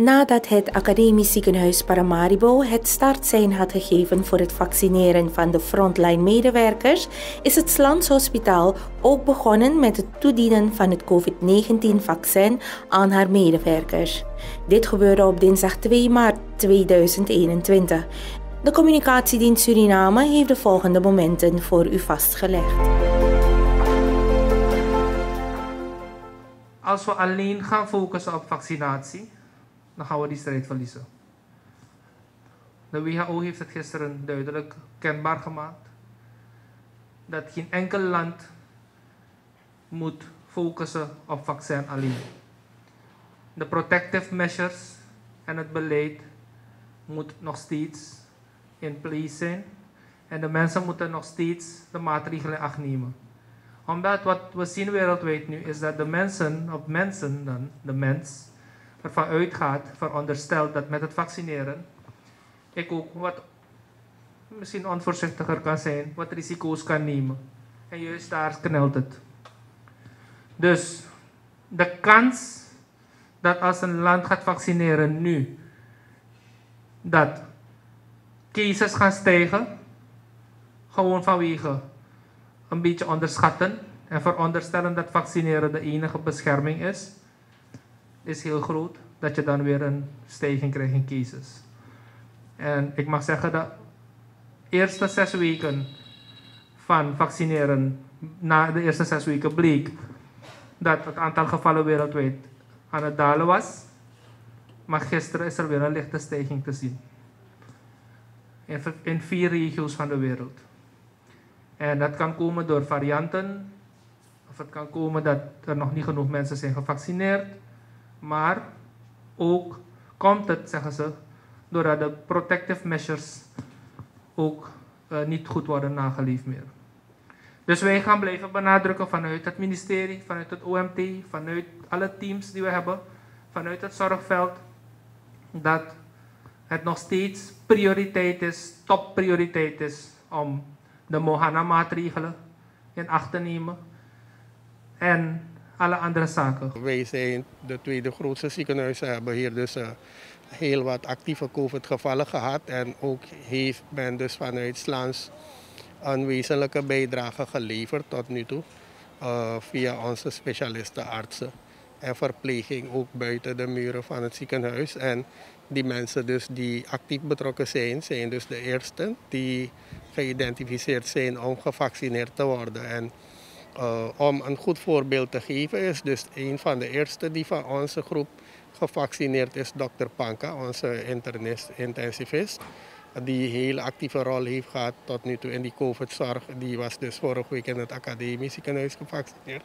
Nadat het Academisch Ziekenhuis Paramaribo het startsein had gegeven voor het vaccineren van de frontline-medewerkers, is het Slans Hospitaal ook begonnen met het toedienen van het COVID-19-vaccin aan haar medewerkers. Dit gebeurde op dinsdag 2 maart 2021. De communicatiedienst Suriname heeft de volgende momenten voor u vastgelegd. Als we alleen gaan focussen op vaccinatie, dan gaan we die strijd verliezen. De WHO heeft het gisteren duidelijk kenbaar gemaakt dat geen enkel land moet focussen op vaccin alleen. De protective measures en het beleid moet nog steeds in place zijn en de mensen moeten nog steeds de maatregelen acht nemen. Omdat wat we zien wereldwijd nu is dat de mensen, of mensen dan, de mens, ervan uitgaat, veronderstelt dat met het vaccineren ik ook wat misschien onvoorzichtiger kan zijn, wat risico's kan nemen. En juist daar knelt het. Dus de kans dat als een land gaat vaccineren nu, dat cases gaan stijgen, gewoon vanwege een beetje onderschatten en veronderstellen dat vaccineren de enige bescherming is, is heel groot. Dat je dan weer een stijging krijgt in cases. En ik mag zeggen dat de eerste zes weken van vaccineren, na de eerste zes weken bleek dat het aantal gevallen wereldwijd aan het dalen was. Maar gisteren is er weer een lichte stijging te zien. In, in vier regio's van de wereld. En dat kan komen door varianten. Of het kan komen dat er nog niet genoeg mensen zijn gevaccineerd. Maar ook komt het, zeggen ze, doordat de protective measures ook uh, niet goed worden nageleefd meer. Dus wij gaan blijven benadrukken vanuit het ministerie, vanuit het OMT, vanuit alle teams die we hebben, vanuit het zorgveld, dat het nog steeds prioriteit is, topprioriteit is om de Mohana-maatregelen in acht te nemen en alle andere zaken. Wij zijn de tweede grootste ziekenhuis, hebben hier dus uh, heel wat actieve COVID-gevallen gehad en ook heeft men dus vanuit Slans een wezenlijke bijdrage geleverd tot nu toe uh, via onze specialisten artsen en verpleging ook buiten de muren van het ziekenhuis. En die mensen dus die actief betrokken zijn, zijn dus de eerste die geïdentificeerd zijn om gevaccineerd te worden. En uh, om een goed voorbeeld te geven is dus een van de eerste die van onze groep gevaccineerd is, dokter Panka, onze internist, intensivist. Die een hele actieve rol heeft gehad tot nu toe in die COVID-zorg. Die was dus vorige week in het academisch ziekenhuis gevaccineerd.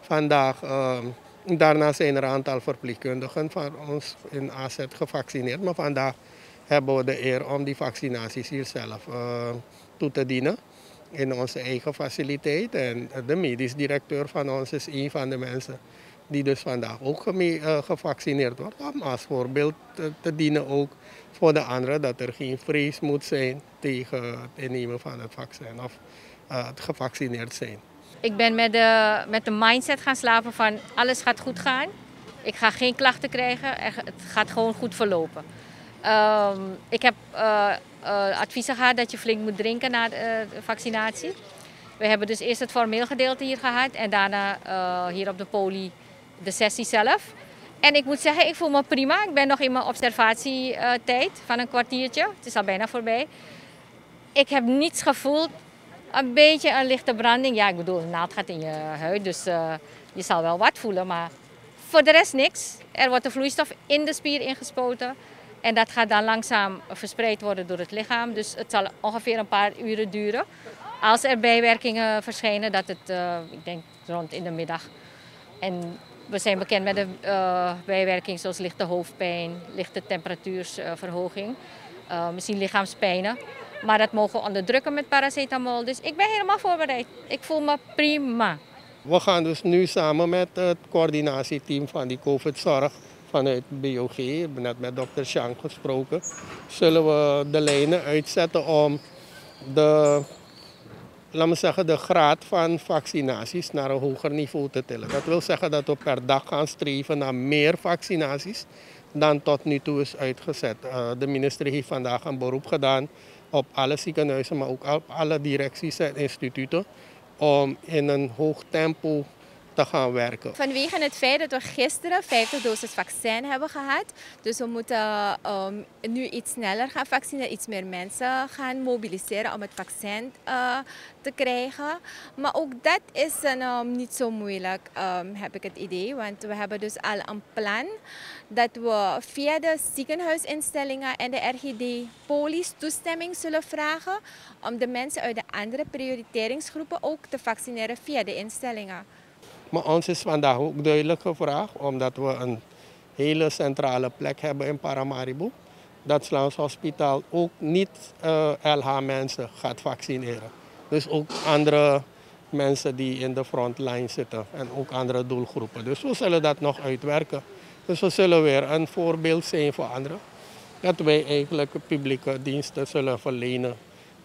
Vandaag, uh, daarna zijn er een aantal verpleegkundigen van ons in AZ gevaccineerd. Maar vandaag hebben we de eer om die vaccinaties hier zelf uh, toe te dienen in onze eigen faciliteit. En de medisch directeur van ons is een van de mensen die dus vandaag ook uh, gevaccineerd wordt. Om als voorbeeld te, dienen ook voor de anderen dat er geen vrees moet zijn tegen het innemen van het vaccin of uh, het gevaccineerd zijn. Ik ben met de, met de mindset gaan slapen van alles gaat goed gaan. Ik ga geen klachten krijgen, het gaat gewoon goed verlopen. Um, ik heb uh, uh, adviezen gehad dat je flink moet drinken na de, de, vaccinatie. We hebben dus eerst het formeel gedeelte hier gehad en daarna hier op de poli de sessie zelf. En ik moet zeggen, ik voel me prima. Ik ben nog in mijn observatietijd van een kwartiertje. Het is al bijna voorbij. Ik heb niets gevoeld. Een beetje een lichte branding. Ja, ik bedoel, een naald gaat in je huid, dus je zal wel wat voelen. Maar voor de rest niks. Er wordt de vloeistof in de spier ingespoten. En dat gaat dan langzaam verspreid worden door het lichaam. Dus het zal ongeveer een paar uren duren. Als er bijwerkingen verschijnen, dat het, uh, ik denk rond in de middag. En we zijn bekend met de uh, bijwerkingen zoals lichte hoofdpijn, lichte temperatuursverhoging, uh, misschien lichaamspijnen. Maar dat mogen we onderdrukken met paracetamol. Dus ik ben helemaal voorbereid. Ik voel me prima. We gaan dus nu samen met het coördinatieteam van die COVID-zorg vanuit BOG, ik heb net met dokter Chang gesproken, zullen we de lijnen uitzetten om de, laat me zeggen, de graad van vaccinaties naar een hoger niveau te tillen. Dat wil zeggen dat we per dag gaan streven naar meer vaccinaties dan tot nu toe is uitgezet. Uh, de minister heeft vandaag een beroep gedaan op alle ziekenhuizen, maar ook op alle directies en instituten, om in een hoog tempo gaan werken. Vanwege het feit dat we gisteren 50 doses vaccin hebben gehad. Dus we moeten um, nu iets sneller gaan vaccineren, iets meer mensen gaan mobiliseren om het vaccin uh, te krijgen. Maar ook dat is um, niet zo moeilijk, um, heb ik het idee. Want we hebben dus al een plan dat we via de ziekenhuisinstellingen en de RGD polies toestemming zullen vragen om de mensen uit de andere prioriteringsgroepen ook te vaccineren via de instellingen. Maar ons is vandaag ook duidelijk gevraagd, omdat we een hele centrale plek hebben in Paramaribo, dat Slans Hospitaal ook niet eh, LH-mensen gaat vaccineren. Dus ook andere mensen die in de frontline zitten en ook andere doelgroepen. Dus we zullen dat nog uitwerken. Dus we zullen weer een voorbeeld zijn voor anderen. Dat wij eigenlijk publieke diensten zullen verlenen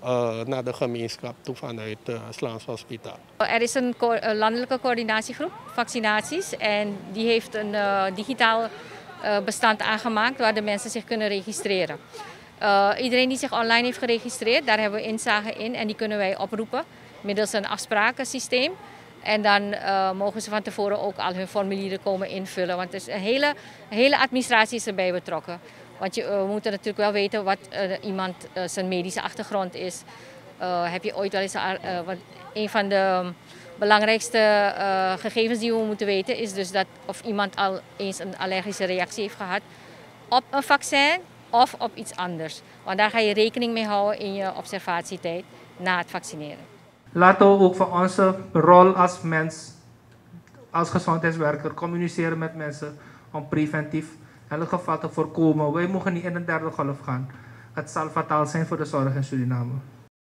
uh, naar de gemeenschap toe vanuit het uh, Slaans Hospitaal. Er is een, landelijke coördinatiegroep vaccinaties en die heeft een digitaal bestand aangemaakt waar de mensen zich kunnen registreren. iedereen die zich online heeft geregistreerd, daar hebben we inzage in en die kunnen wij oproepen middels een afsprakensysteem. En dan mogen ze van tevoren ook al hun formulieren komen invullen, want er is een hele, hele administratie is erbij betrokken. Want je, we moeten natuurlijk wel weten wat uh, iemand uh, zijn medische achtergrond is. Heb je ooit wel eens... want een van de belangrijkste gegevens die we moeten weten is dus dat of iemand al eens een allergische reactie heeft gehad op een vaccin of op iets anders. Want daar ga je rekening mee houden in je observatietijd na het vaccineren. Laten we ook van onze rol als mens, als gezondheidswerker, communiceren met mensen om preventief geval te voorkomen. Wij mogen niet in een derde golf gaan. Het zal fataal zijn voor de zorg in Suriname.